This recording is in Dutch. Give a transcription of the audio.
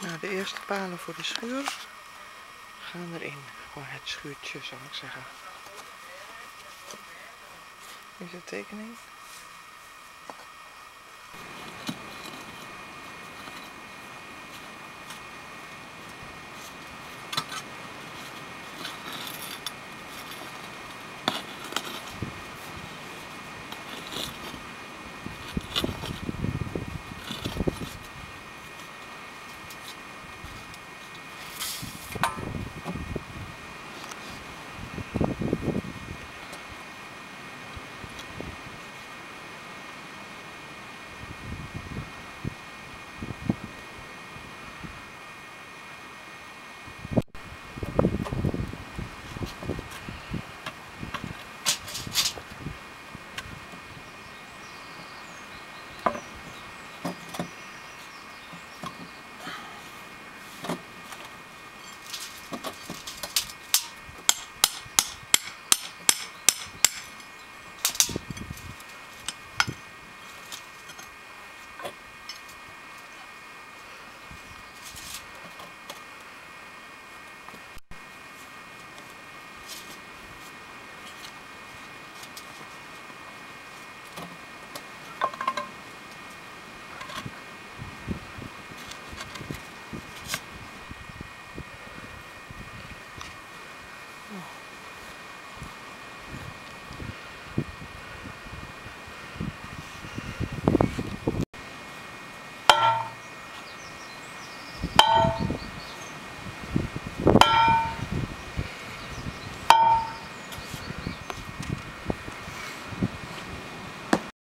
Nou, de eerste palen voor de schuur gaan erin. Gewoon het schuurtje zou ik zeggen. Is de tekening?